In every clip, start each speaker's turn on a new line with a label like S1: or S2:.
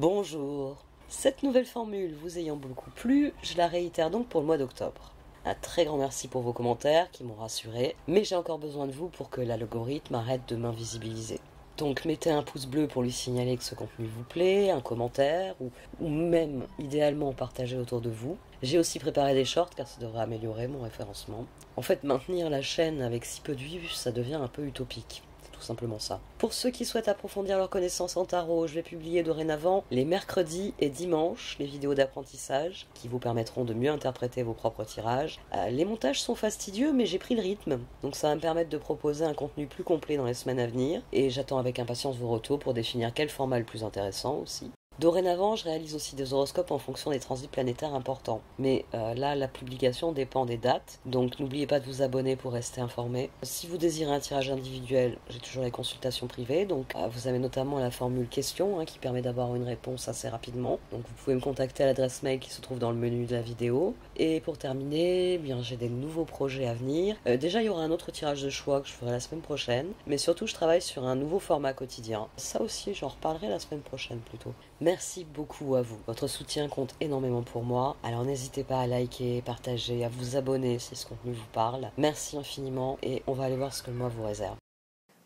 S1: Bonjour. Cette nouvelle formule vous ayant beaucoup plu, je la réitère donc pour le mois d'octobre. Un très grand merci pour vos commentaires qui m'ont rassuré, mais j'ai encore besoin de vous pour que l'algorithme arrête de m'invisibiliser. Donc mettez un pouce bleu pour lui signaler que ce contenu vous plaît, un commentaire, ou, même idéalement partager autour de vous. J'ai aussi préparé des shorts car ça devrait améliorer mon référencement. En fait, maintenir la chaîne avec si peu de vues, ça devient un peu utopique tout simplement ça. Pour ceux qui souhaitent approfondir leurs connaissances en tarot, je vais publier dorénavant les mercredis et dimanches les vidéos d'apprentissage qui vous permettront de mieux interpréter vos propres tirages. Euh, les montages sont fastidieux, mais j'ai pris le rythme, donc ça va me permettre de proposer un contenu plus complet dans les semaines à venir. Et j'attends avec impatience vos retours pour définir quel format le plus intéressant aussi. Dorénavant, je réalise aussi des horoscopes en fonction des transits planétaires importants. Mais euh, là, la publication dépend des dates, donc n'oubliez pas de vous abonner pour rester informé. Si vous désirez un tirage individuel, j'ai toujours les consultations privées, donc euh, vous avez notamment la formule question hein, qui permet d'avoir une réponse assez rapidement. Donc vous pouvez me contacter à l'adresse mail qui se trouve dans le menu de la vidéo. Et pour terminer, eh bien j'ai des nouveaux projets à venir. Euh, déjà, il y aura un autre tirage de choix que je ferai la semaine prochaine, mais surtout, je travaille sur un nouveau format quotidien. Ça aussi, j'en reparlerai la semaine prochaine plutôt. Merci beaucoup à vous. Votre soutien compte énormément pour moi. Alors n'hésitez pas à liker, partager, à vous abonner si ce contenu vous parle. Merci infiniment et on va aller voir ce que le mois vous réserve.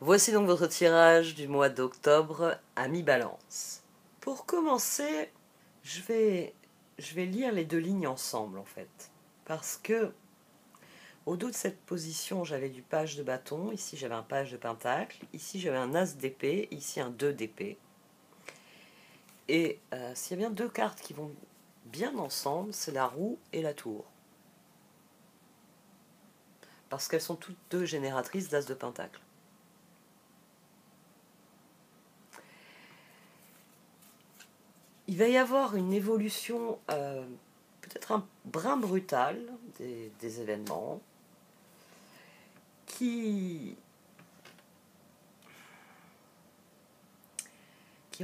S1: Voici donc votre tirage du mois d'octobre à mi-balance. Pour commencer, je vais, je vais lire les deux lignes ensemble en fait. Parce que au dos de cette position, j'avais du page de bâton, ici j'avais un page de pentacle, ici j'avais un as d'épée, ici un 2 d'épée. Et euh, s'il y a bien deux cartes qui vont bien ensemble, c'est la roue et la tour. Parce qu'elles sont toutes deux génératrices d'as de pentacle. Il va y avoir une évolution euh, peut-être un brin brutal des, des événements qui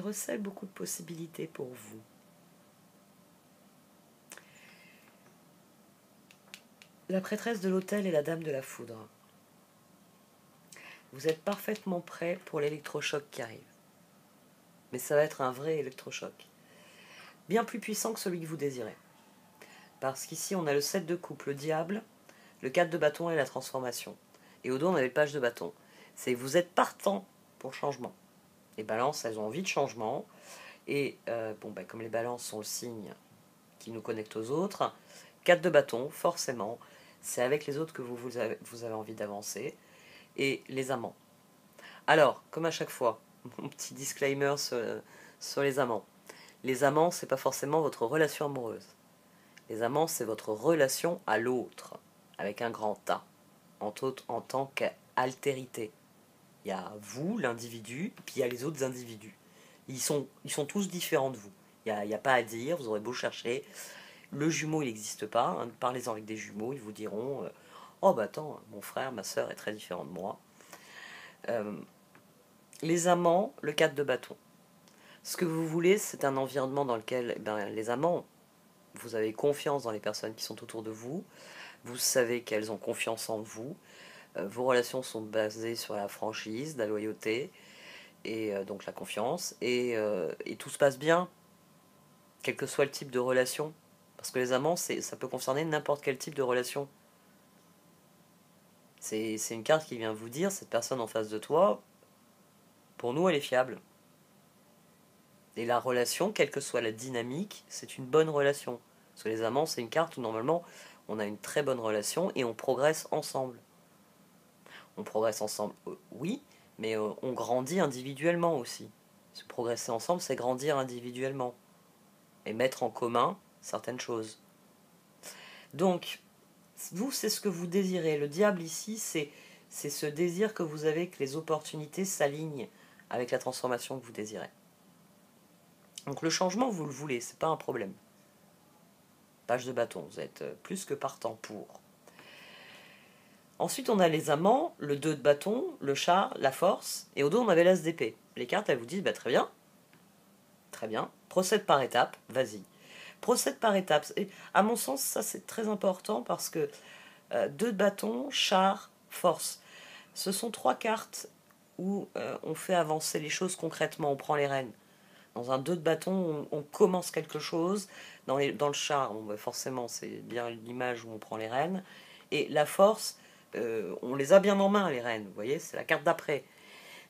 S1: recèle beaucoup de possibilités pour vous. La prêtresse de l'autel et la dame de la foudre. Vous êtes parfaitement prêt pour l'électrochoc qui arrive. Mais ça va être un vrai électrochoc. Bien plus puissant que celui que vous désirez. Parce qu'ici, on a le 7 de coupe, le diable, le 4 de bâton et la transformation. Et au dos, on a le page de bâton. C'est vous êtes partant pour changement. Les balances, elles ont envie de changement. Et euh, ben, comme les balances sont le signe qui nous connecte aux autres, 4 de bâton, forcément, c'est avec les autres que vous, avez, envie d'avancer. Et les amants. Alors, comme à chaque fois, mon petit disclaimer sur, sur les amants. Les amants, c'est pas forcément votre relation amoureuse. Les amants, c'est votre relation à l'autre, avec un grand A, en, en tant qu'altérité. Il y a vous, l'individu, puis il y a les autres individus. Ils sont, ils sont tous différents de vous. Il n'y a, pas à dire, vous aurez beau chercher. Le jumeau, il n'existe pas. Hein. Parlez-en avec des jumeaux, ils vous diront euh, Oh, bah attends, mon frère, ma soeur est très différent de moi. Euh, les amants, le cadre de bâton. Ce que vous voulez, c'est un environnement dans lequel eh ben, les amants, vous avez confiance dans les personnes qui sont autour de vous, vous savez qu'elles ont confiance en vous, vos relations sont basées sur la franchise, la loyauté et euh, donc la confiance. Euh, et, tout se passe bien, quel que soit le type de relation. Parce que les amants, ça peut concerner n'importe quel type de relation. C'est une carte qui vient vous dire, cette personne en face de toi, pour nous, elle est fiable. Et la relation, quelle que soit la dynamique, c'est une bonne relation. Parce que les amants, c'est une carte où normalement, on a une très bonne relation et on progresse ensemble on progresse ensemble, euh, oui, mais euh, on grandit individuellement aussi. Se progresser ensemble, c'est grandir individuellement et mettre en commun certaines choses. Donc, vous, c'est ce que vous désirez. Le diable ici, c'est c'est ce désir que vous avez que les opportunités s'alignent avec la transformation que vous désirez. Donc le changement, vous le voulez, c'est pas un problème. Page de bâton, vous êtes euh, plus que partant pour. Ensuite, on a les amants, le 2 de bâton, le chat, la force, et au dos, on avait l'as d'épée. Les cartes, elles vous disent, bah, très bien, très bien, procède par étapes, vas-y. Procède par étapes. Et à mon sens, ça, c'est très important parce que 2 euh, de bâton, char, force. Ce sont trois cartes où euh, on fait avancer les choses concrètement, on prend les rênes. Dans un 2 de bâton, on, commence quelque chose. Dans le char, bah, forcément, c'est bien l'image où on prend les rênes. Et la force, euh, on les a bien en main, les rênes. Vous voyez, c'est la carte d'après.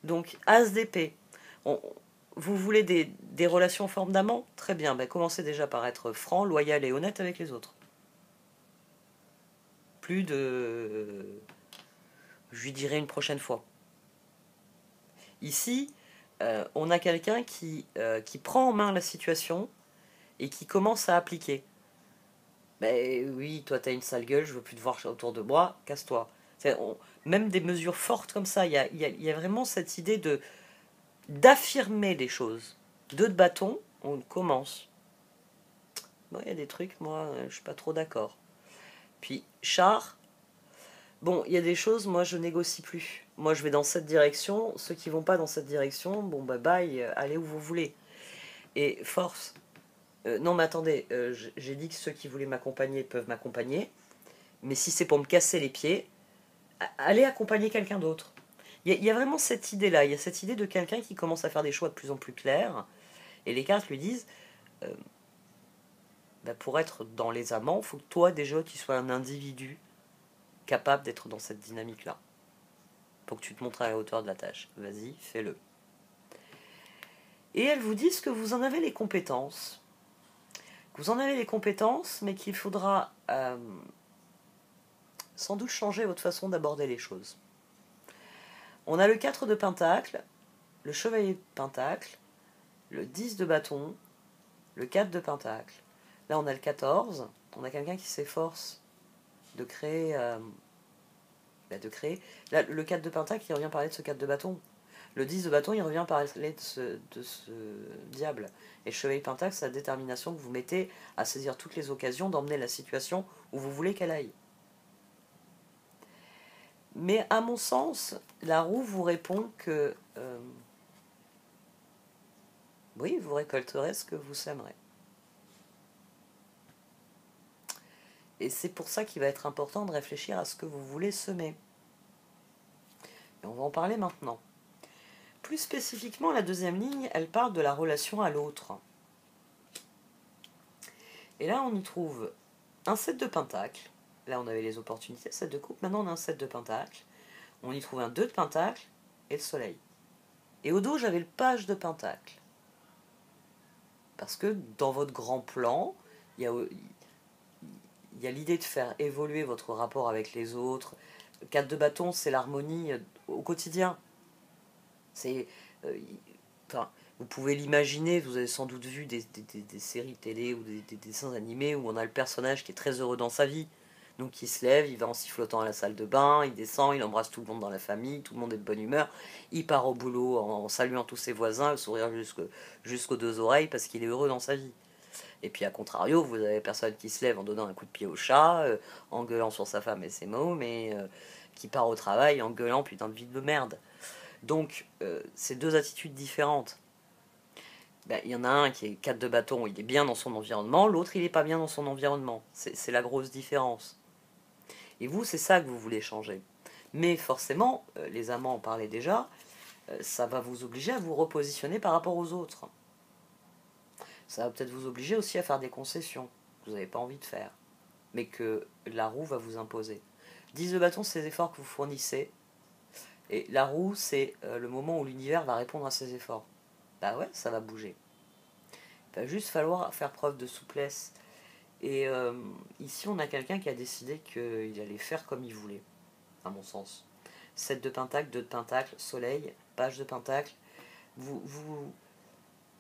S1: Donc, As d'épée. Vous voulez des, relations en forme d'amant Très bien. Ben, commencez déjà par être franc, loyal et honnête avec les autres. Plus de. Je lui dirai une prochaine fois. Ici, euh, on a quelqu'un qui, euh, qui prend en main la situation et qui commence à appliquer. Ben oui, toi t'as une sale gueule, je veux plus te voir autour de moi, casse-toi. Même des mesures fortes comme ça, il y a, vraiment cette idée de d'affirmer les choses. Deux de bâton, on commence. Il y a des trucs, moi, euh, je suis pas trop d'accord. Puis, char, bon, il y a des choses, moi, je négocie plus. Moi, je vais dans cette direction. Ceux qui vont pas dans cette direction, bon, bye bye, euh, allez où vous voulez. Et force. Euh, non, mais attendez, j'ai dit que ceux qui voulaient m'accompagner peuvent m'accompagner. Mais si c'est pour me casser les pieds, allez accompagner quelqu'un d'autre. Il y, a vraiment cette idée-là, il y a cette idée de quelqu'un qui commence à faire des choix de plus en plus clairs, et les cartes lui disent, euh, bah, pour être dans les amants, il faut que toi déjà tu sois un individu capable d'être dans cette dynamique-là. Pour que tu te montres à la hauteur de la tâche. Vas-y, fais-le. Et elles vous disent que vous en avez les compétences. Vous en avez les compétences, mais qu'il faudra euh, sans doute changer votre façon d'aborder les choses. On a le 4 de pentacle, le chevalier de pentacle, le 10 de bâton, le 4 de pentacle. Là, on a le 14. On a quelqu'un qui s'efforce de créer. Euh, bah, de créer. Là, le 4 de pentacle, il revient parler de ce 4 de bâton. Le 10 de bâton, il revient parler de ce, de ce diable. Et chevalier de pentacle, c'est la détermination que vous mettez à saisir toutes les occasions d'emmener la situation où vous voulez qu'elle aille. Mais à mon sens, la roue vous répond que euh, oui, vous récolterez ce que vous sèmerez. Et c'est pour ça qu'il va être important de réfléchir à ce que vous voulez semer. Et on va en parler maintenant. Plus spécifiquement, la deuxième ligne, elle parle de la relation à l'autre. Et là, on y trouve un set de pentacles, Là, on avait les opportunités, 7 de coupe. Maintenant, on a un 7 de pentacle. On y trouve un 2 de pentacle et le soleil. Et au dos, j'avais le page de pentacle. Parce que dans votre grand plan, il y a, l'idée de faire évoluer votre rapport avec les autres. 4 de bâton, c'est l'harmonie au quotidien. C'est. Euh, vous pouvez l'imaginer, vous avez sans doute vu des, des, des, séries télé ou des, dessins animés où on a le personnage qui est très heureux dans sa vie. Donc il se lève, il va en sifflotant à la salle de bain, il descend, il embrasse tout le monde dans la famille, tout le monde est de bonne humeur. Il part au boulot en, saluant tous ses voisins, le sourire jusqu'aux deux oreilles parce qu'il est heureux dans sa vie. Et puis à contrario, vous avez personne qui se lève en donnant un coup de pied au chat, euh, en gueulant sur sa femme et ses mots, mais euh, qui part au travail en gueulant putain de vie de merde. Donc euh, c'est deux attitudes différentes. Ben, il y en a un qui est 4 de bâton, il est bien dans son environnement, l'autre il n'est pas bien dans son environnement. C'est la grosse différence. Et vous, c'est ça que vous voulez changer. Mais forcément, euh, les amants en parlaient déjà, euh, ça va vous obliger à vous repositionner par rapport aux autres. Ça va peut-être vous obliger aussi à faire des concessions que vous n'avez pas envie de faire, mais que la roue va vous imposer. 10 de bâton, c'est les efforts que vous fournissez. Et la roue, c'est euh, le moment où l'univers va répondre à ces efforts. Bah ouais, ça va bouger. Il va juste falloir faire preuve de souplesse et euh, ici, on a quelqu'un qui a décidé qu'il allait faire comme il voulait, à mon sens. 7 de pentacle, 2 de pentacle, soleil, page de pentacle. Vous, vous,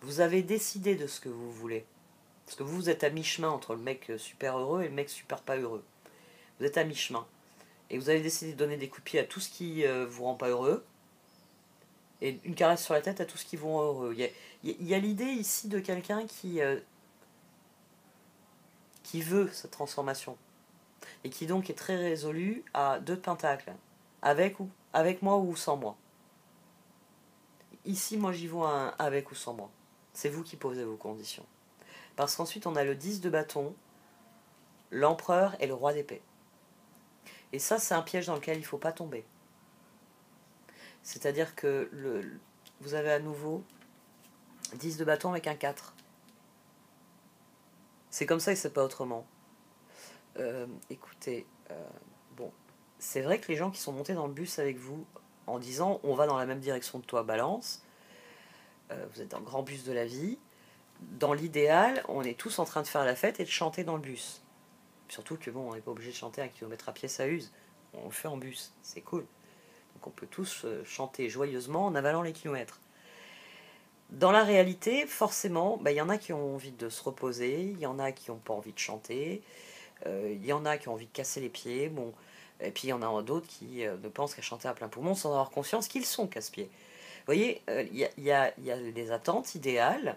S1: vous avez décidé de ce que vous voulez. Parce que vous, êtes à mi-chemin entre le mec super heureux et le mec super pas heureux. Vous êtes à mi-chemin. Et vous avez décidé de donner des coups de pied à tout ce qui euh, vous rend pas heureux. Et une caresse sur la tête à tout ce qui vous rend heureux. Il y a, l'idée ici de quelqu'un qui, euh, qui veut cette transformation et qui donc est très résolu à deux pentacles, avec ou avec moi ou sans moi. Ici, moi j'y vois un avec ou sans moi. C'est vous qui posez vos conditions. Parce qu'ensuite, on a le 10 de bâton, l'empereur et le roi d'épée. Et ça, c'est un piège dans lequel il ne faut pas tomber. C'est-à-dire que le, vous avez à nouveau 10 de bâton avec un 4. C'est comme ça et c'est pas autrement. Euh, écoutez, euh, bon, c'est vrai que les gens qui sont montés dans le bus avec vous en disant on va dans la même direction que toi, balance, euh, vous êtes dans le grand bus de la vie, dans l'idéal, on est tous en train de faire la fête et de chanter dans le bus. Surtout que bon, on n'est pas obligé de chanter un kilomètre à pied, ça use. On le fait en bus, c'est cool. Donc on peut tous chanter joyeusement en avalant les kilomètres. Dans la réalité, forcément, bah, il y en a qui ont envie de se reposer, il y en a qui n'ont pas envie de chanter, euh, il y en a qui ont envie de casser les pieds, bon, et puis il y en a d'autres qui euh, ne pensent qu'à chanter à plein poumon sans avoir conscience qu'ils sont casse-pieds. Vous voyez, euh, il y, a, des attentes idéales.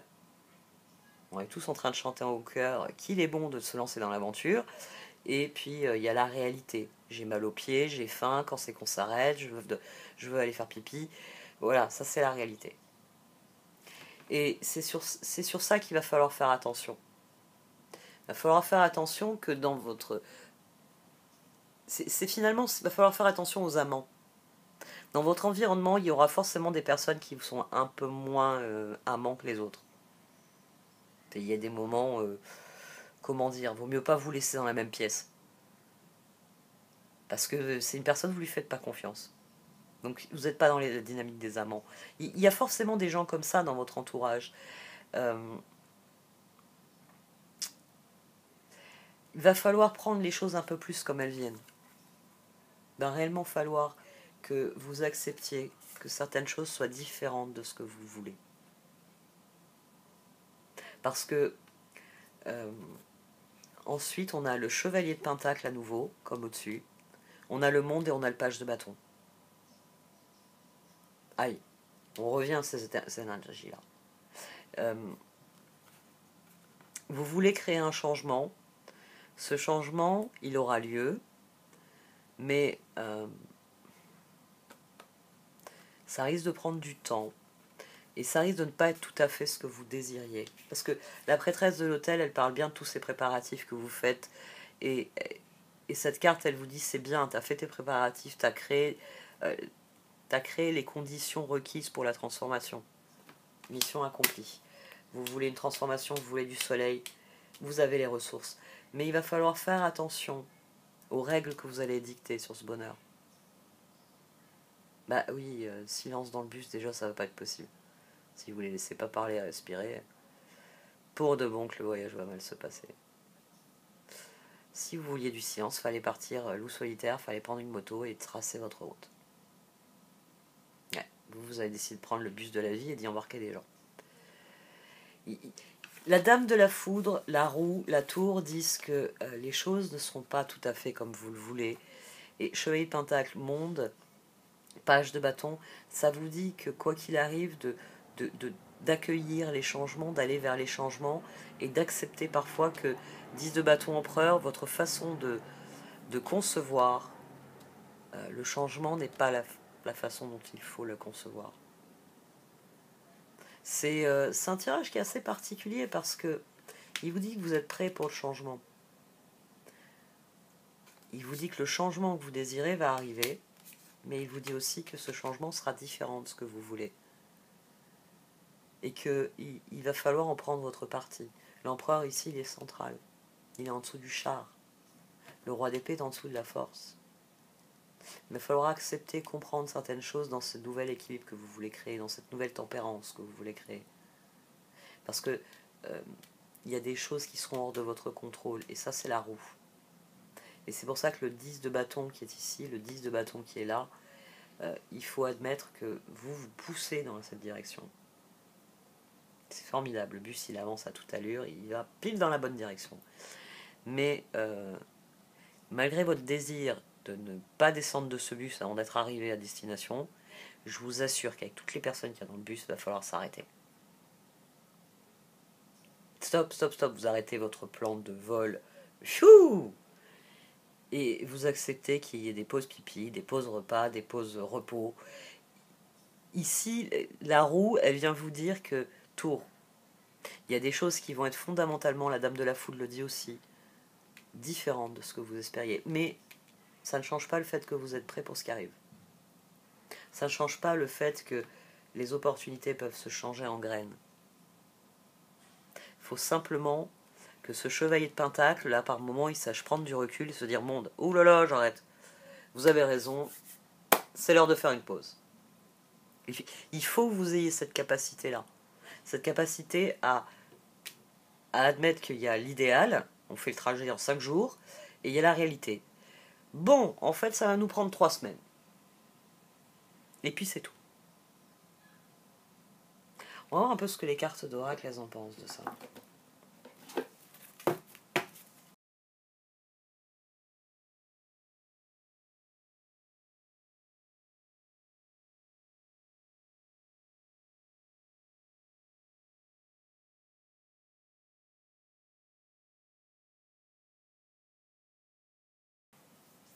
S1: On est tous en train de chanter haut cœur qu'il est bon de se lancer dans l'aventure. Et puis il y a la réalité. J'ai mal aux pieds, j'ai faim, quand c'est qu'on s'arrête, je je veux aller faire pipi. Voilà, ça c'est la réalité. Et c'est sur, sur ça qu'il va falloir faire attention. Il va falloir faire attention que dans votre... C'est finalement, il va falloir faire attention aux amants. Dans votre environnement, il y aura forcément des personnes qui sont un peu moins euh, amants que les autres. Il y a des moments, euh, comment dire, vaut mieux pas vous laisser dans la même pièce. Parce que c'est une personne, vous lui faites pas confiance. Donc vous n'êtes pas dans les dynamiques des amants. Il y a forcément des gens comme ça dans votre entourage. Euh, il va falloir prendre les choses un peu plus comme elles viennent. Il va réellement falloir que vous acceptiez que certaines choses soient différentes de ce que vous voulez. Parce que euh, ensuite on a le chevalier de pentacle à nouveau, comme au-dessus. On a le monde et on a le page de bâton. Aïe, on revient à ces, énergies-là. Euh, vous voulez créer un changement. Ce changement, il aura lieu, mais euh, ça risque de prendre du temps. Et ça risque de ne pas être tout à fait ce que vous désiriez. Parce que la prêtresse de l'hôtel, elle parle bien de tous ces préparatifs que vous faites. Et, et cette carte, elle vous dit c'est bien, tu as fait tes préparatifs, tu as créé euh, à créer les conditions requises pour la transformation. Mission accomplie. Vous voulez une transformation, vous voulez du soleil, vous avez les ressources. Mais il va falloir faire attention aux règles que vous allez dicter sur ce bonheur. Bah oui, euh, silence dans le bus, déjà ça va pas être possible. Si vous les laissez pas parler à respirer, pour de bon que le voyage va mal se passer. Si vous vouliez du silence, fallait partir euh, loup solitaire, fallait prendre une moto et tracer votre route vous avez décidé de prendre le bus de la vie et d'y embarquer des gens. La dame de la foudre, la roue, la tour disent que euh, les choses ne seront pas tout à fait comme vous le voulez. Et Chevalier Pentacle, monde, page de bâton, ça vous dit que quoi qu'il arrive, de, d'accueillir les changements, d'aller vers les changements et d'accepter parfois que 10 de bâton empereur, votre façon de, concevoir euh, le changement n'est pas la, la façon dont il faut le concevoir. Euh, c'est un tirage qui est assez particulier parce que il vous dit que vous êtes prêt pour le changement. Il vous dit que le changement que vous désirez va arriver, mais il vous dit aussi que ce changement sera différent de ce que vous voulez. Et qu'il il va falloir en prendre votre parti. L'empereur ici, il est central. Il est en dessous du char. Le roi d'épée est en dessous de la force. Il va falloir accepter, comprendre certaines choses dans ce nouvel équilibre que vous voulez créer, dans cette nouvelle tempérance que vous voulez créer. Parce que euh, il y a des choses qui seront hors de votre contrôle, et ça c'est la roue. Et c'est pour ça que le 10 de bâton qui est ici, le 10 de bâton qui est là, euh, il faut admettre que vous vous poussez dans cette direction. C'est formidable, le bus il avance à toute allure, il va pile dans la bonne direction. Mais euh, malgré votre désir de ne pas descendre de ce bus avant d'être arrivé à destination, je vous assure qu'avec toutes les personnes qui y dans le bus, il va falloir s'arrêter. Stop, stop, stop, vous arrêtez votre plan de vol. Chou Et vous acceptez qu'il y ait des pauses pipi, des pauses repas, des pauses repos. Ici, la roue, elle vient vous dire que tour. Il y a des choses qui vont être fondamentalement, la dame de la foule le dit aussi, différentes de ce que vous espériez. Mais ça ne change pas le fait que vous êtes prêt pour ce qui arrive. Ça ne change pas le fait que les opportunités peuvent se changer en graines. Il faut simplement que ce chevalier de Pentacle, là, par moment, il sache prendre du recul et se dire Monde, là, j'arrête. Vous avez raison, c'est l'heure de faire une pause. Il faut que vous ayez cette capacité-là. Cette capacité à, admettre qu'il y a l'idéal, on fait le trajet en 5 jours, et il y a la réalité. Bon, en fait, ça va nous prendre 3 semaines. Et puis c'est tout. On va voir un peu ce que les cartes d'oracle en pensent de ça.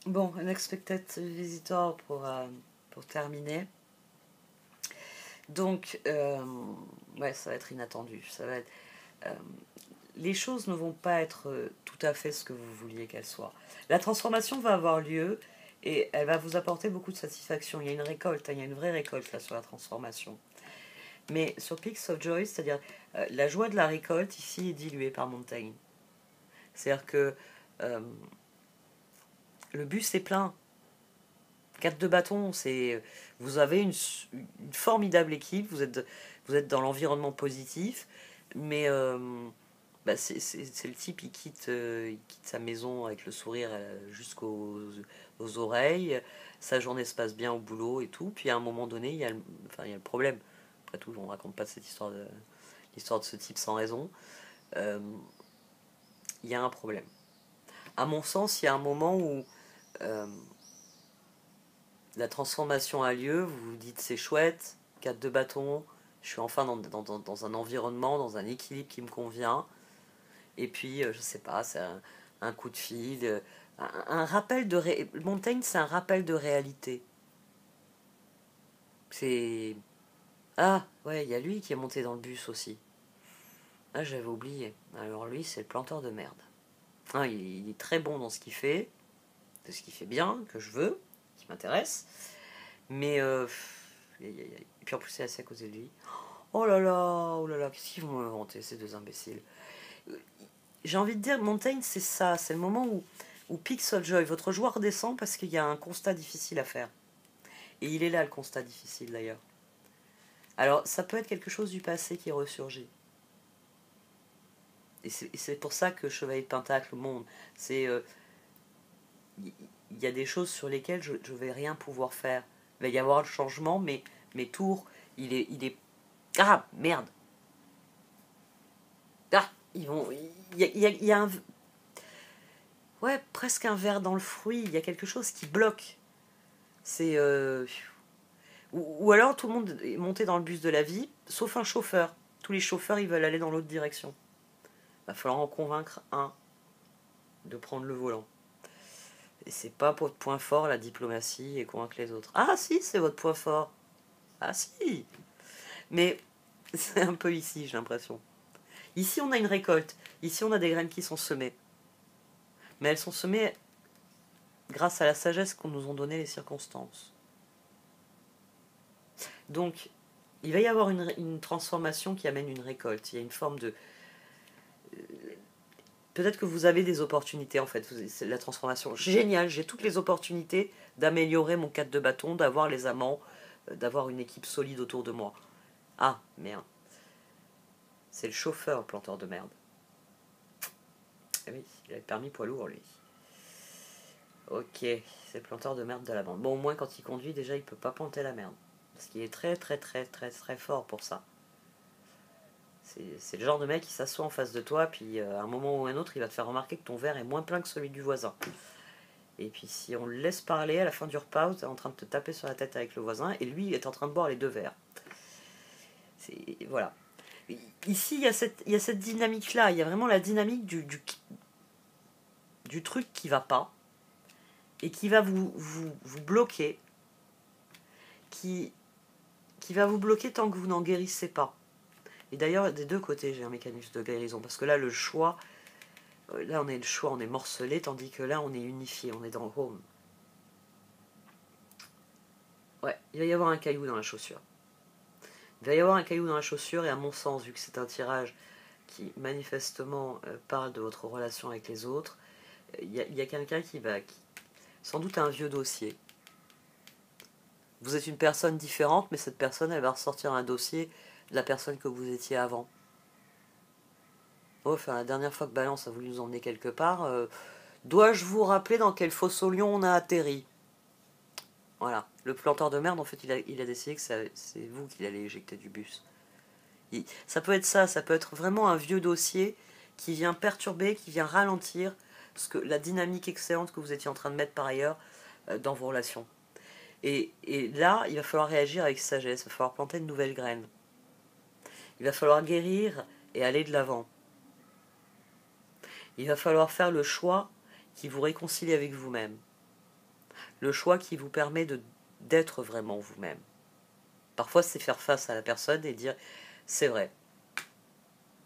S1: Bon, un expected visitor pour, euh, pour terminer. Donc, euh, ouais, ça va être inattendu. Ça va être, euh, les choses ne vont pas être tout à fait ce que vous vouliez qu'elles soient. La transformation va avoir lieu et elle va vous apporter beaucoup de satisfaction. Il y a une récolte, hein, il y a une vraie récolte là sur la transformation. Mais sur Peaks of Joy, c'est-à-dire la joie de la récolte ici est diluée par Montaigne. C'est-à-dire que le bus est plein. 4 de bâton, c'est vous avez une, formidable équipe, vous êtes, vous êtes dans l'environnement positif, mais euh, bah, c'est le type, il quitte, euh, quitte sa maison avec le sourire euh, jusqu'aux aux oreilles, sa journée se passe bien au boulot et tout, puis à un moment donné, il y a le, enfin, il y a le problème. Après tout, on raconte pas cette histoire de l'histoire de ce type sans raison. il y a un problème. À mon sens, il y a un moment où euh, la transformation a lieu, vous vous dites c'est chouette, 4 de bâton, je suis enfin dans, un environnement, dans un équilibre qui me convient. Et puis, euh, je sais pas, c'est un, coup de fil, euh, un, rappel de... Ré... Montaigne, c'est un rappel de réalité. C'est... Ah, ouais, il y a lui qui est monté dans le bus aussi. Ah, j'avais oublié. Alors lui, c'est le planteur de merde. Ah, il, est très bon dans ce qu'il fait ce qu'il fait bien, que je veux, qui m'intéresse. Mais. Euh, et puis en plus, c'est assez à cause de lui. Oh là là, oh là là, qu'est-ce qu'ils vont m'inventer, ces deux imbéciles? J'ai envie de dire, Montaigne, c'est ça, c'est le moment où, où Pixel Joy, votre joie redescend parce qu'il y a un constat difficile à faire. Et il est là, le constat difficile d'ailleurs. Alors, ça peut être quelque chose du passé qui ressurgit. Et c'est pour ça que Chevalier de Pentacle monte. C'est. Euh, il y a des choses sur lesquelles je ne vais rien pouvoir faire. Il va y avoir le changement, mais mes tours, il est, il est... Ah, merde Ah, ils vont... Il y a, un... Ouais, presque un verre dans le fruit, il y a quelque chose qui bloque. C'est... Euh, ou, alors tout le monde est monté dans le bus de la vie, sauf un chauffeur. Tous les chauffeurs, ils veulent aller dans l'autre direction. Il va falloir en convaincre un de prendre le volant. C'est pas votre point fort, la diplomatie, et convaincre les autres. Ah si, c'est votre point fort. Ah si. Mais c'est un peu ici, j'ai l'impression. Ici, on a une récolte. Ici, on a des graines qui sont semées. Mais elles sont semées grâce à la sagesse qu'on nous ont donné les circonstances. Donc, il va y avoir une, une, transformation qui amène une récolte. Il y a une forme de peut-être que vous avez des opportunités en fait. C'est la transformation géniale. J'ai toutes les opportunités d'améliorer mon cadre de bâton, d'avoir les amants, euh, d'avoir une équipe solide autour de moi. Ah, merde. C'est le chauffeur, planteur de merde. Ah oui, il a le permis poids lourd, lui. Ok, c'est planteur de merde de la bande. Bon, au moins, quand il conduit, déjà, il peut pas planter la merde. Parce qu'il est très, très, très, très, très fort pour ça. C'est le genre de mec qui s'assoit en face de toi, puis euh, à un moment ou un autre, il va te faire remarquer que ton verre est moins plein que celui du voisin. Et puis si on le laisse parler, à la fin du repas, tu es en train de te taper sur la tête avec le voisin, et lui est en train de boire les deux verres. Voilà. Ici, il y a cette, dynamique-là, il y a vraiment la dynamique du, truc qui va pas, et qui va vous bloquer, qui, qui va vous bloquer tant que vous n'en guérissez pas. Et d'ailleurs, des deux côtés, j'ai un mécanisme de guérison. Parce que là, le choix, euh, là, on est le choix, on est morcelé, tandis que là, on est unifié, on est dans home. Ouais, il va y avoir un caillou dans la chaussure. Il va y avoir un caillou dans la chaussure, et à mon sens, vu que c'est un tirage qui manifestement euh, parle de votre relation avec les autres. Il y a, quelqu'un qui va, qui, sans doute un vieux dossier. Vous êtes une personne différente, mais cette personne, elle va ressortir un dossier la personne que vous étiez avant. Oh, enfin, la dernière fois que Balance a voulu nous emmener quelque part, euh, dois-je vous rappeler dans quel fosse lion on a atterri? Voilà. Le planteur de merde, en fait, il a, il a décidé que c'est vous qui l'allez éjecter du bus. ça peut être ça, ça peut être vraiment un vieux dossier qui vient perturber, qui vient ralentir ce que, la dynamique excellente que vous étiez en train de mettre par ailleurs euh, dans vos relations. Et, et, là, il va falloir réagir avec sagesse, il va falloir planter de nouvelles graines. Il va falloir guérir et aller de l'avant. Il va falloir faire le choix qui vous réconcilie avec vous-même. Le choix qui vous permet d'être vraiment vous-même. Parfois, c'est faire face à la personne et dire c'est vrai.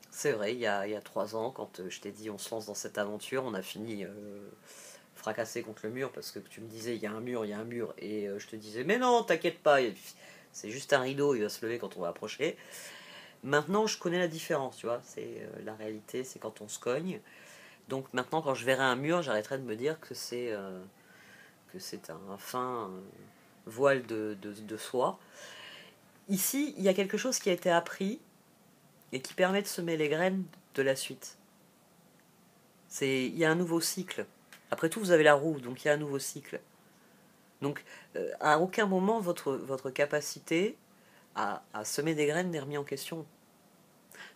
S1: C'est vrai, il y, a, il y a trois ans, quand euh, je t'ai dit on se lance dans cette aventure, on a fini euh, fracassé contre le mur parce que tu me disais il y a un mur, il y a un mur, et euh, je te disais mais non, t'inquiète pas, c'est juste un rideau, il va se lever quand on va approcher. Maintenant, je connais la différence, tu vois, c'est la réalité, c'est quand on se cogne. Donc maintenant, quand je verrai un mur, j'arrêterai de me dire que c'est que c'est un fin voile de, de, soi. Ici, il y a quelque chose qui a été appris et qui permet de semer les graines de la suite. C'est, il y a un nouveau cycle. Après tout, vous avez la roue, donc il y a un nouveau cycle. Donc, euh, à aucun moment, votre, votre capacité à, semer des graines n'est remis en question.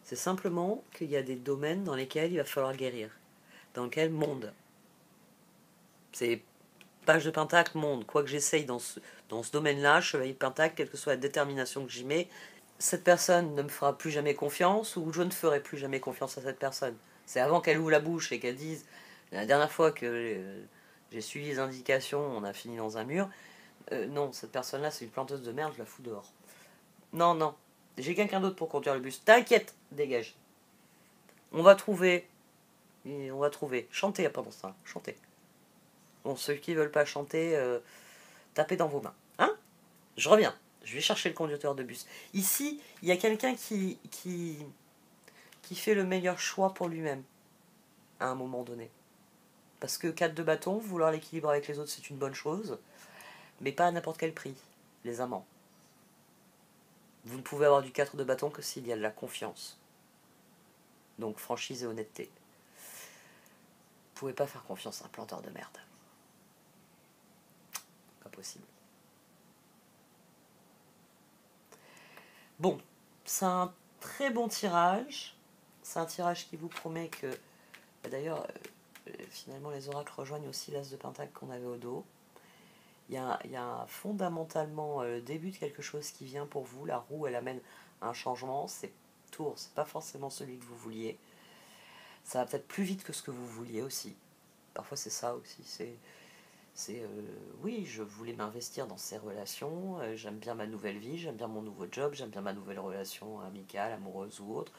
S1: C'est simplement qu'il y a des domaines dans lesquels il va falloir guérir. Dans quel monde. C'est page de Pentacle, monde. Quoi que j'essaye dans ce, dans ce domaine-là, chevalier de Pentacle, quelle que soit la détermination que j'y mets, cette personne ne me fera plus jamais confiance ou je ne ferai plus jamais confiance à cette personne. C'est avant qu'elle ouvre la bouche et qu'elle dise la dernière fois que euh, j'ai suivi les indications, on a fini dans un mur. Euh, non, cette personne-là, c'est une planteuse de merde, je la fous dehors. Non, non, j'ai quelqu'un d'autre pour conduire le bus. T'inquiète, dégage. On va trouver. On va trouver. Chantez pendant ça, chantez. Bon, ceux qui veulent pas chanter, euh, tapez dans vos mains. Hein? Je reviens. Je vais chercher le conducteur de bus. Ici, il y a quelqu'un qui, qui, qui fait le meilleur choix pour lui-même à un moment donné. Parce que 4 de bâton, vouloir l'équilibre avec les autres, c'est une bonne chose, mais pas à n'importe quel prix, les amants. Vous ne pouvez avoir du 4 de bâton que s'il y a de la confiance. Donc franchise et honnêteté. Vous pouvez pas faire confiance à un planteur de merde possible. Bon, c'est un très bon tirage. C'est un tirage qui vous promet que. Bah, d'ailleurs, euh, finalement, les oracles rejoignent aussi l'as de pentacle qu'on avait au dos. Il y a, fondamentalement euh, le début de quelque chose qui vient pour vous. La roue, elle amène un changement. C'est tour, c'est pas forcément celui que vous vouliez. Ça va peut-être plus vite que ce que vous vouliez aussi. Parfois, c'est ça aussi. C'est euh, oui, je voulais m'investir dans ces relations, euh, j'aime bien ma nouvelle vie, j'aime bien mon nouveau job, j'aime bien ma nouvelle relation amicale, amoureuse ou autre.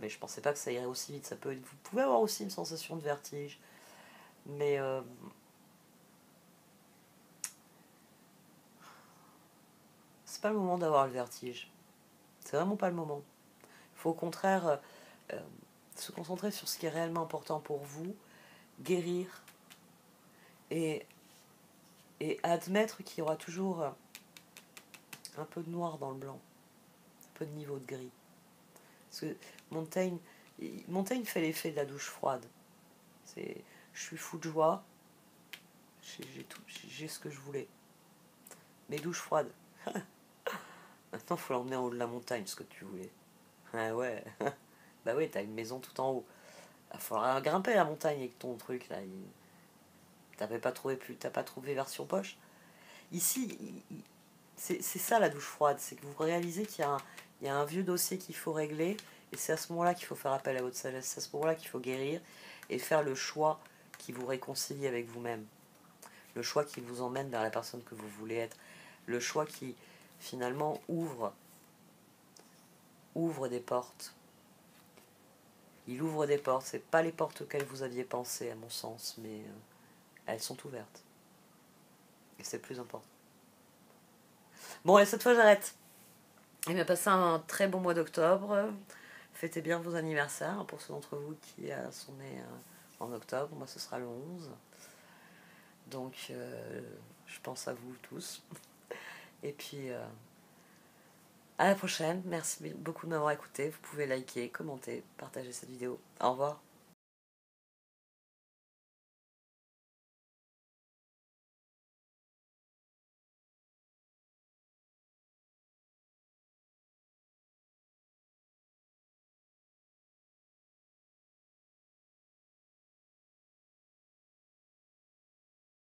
S1: Mais je pensais pas que ça irait aussi vite. Ça peut, vous pouvez avoir aussi une sensation de vertige. Mais pas le moment d'avoir le vertige. C'est vraiment pas le moment. Il faut au contraire se concentrer sur ce qui est réellement important pour vous, guérir et, et admettre qu'il y aura toujours un peu de noir dans le blanc, un peu de niveau de gris. Parce que Montaigne, Montaigne fait l'effet de la douche froide. C'est, je suis fou de joie, j'ai, j'ai ce que je voulais. Mais douche froide. Maintenant, faut l'emmener en haut de la montagne, ce que tu voulais. Ah ouais. bah ouais, t'as une maison tout en haut. Il faudra grimper la montagne avec ton truc là. T'avais pas trouvé plus, t'as pas trouvé version poche. Ici, c'est ça la douche froide, c'est que vous réalisez qu'il y, y, a un vieux dossier qu'il faut régler, et c'est à ce moment-là qu'il faut faire appel à votre sagesse, c'est à ce moment-là qu'il faut guérir et faire le choix qui vous réconcilie avec vous-même, le choix qui vous emmène vers la personne que vous voulez être, le choix qui finalement ouvre, ouvre des portes. Il ouvre des portes, c'est pas les portes auxquelles vous aviez pensé à mon sens, mais euh, elles sont ouvertes. Et c'est plus important. Bon, et cette fois j'arrête. Il m'a passé un très bon mois d'octobre. Fêtez bien vos anniversaires pour ceux d'entre vous qui sont nés en octobre. Moi, ce sera le 11. Donc, je pense à vous tous. Et puis, à la prochaine. Merci beaucoup de m'avoir écouté. Vous pouvez liker, commenter, partager cette vidéo. Au revoir.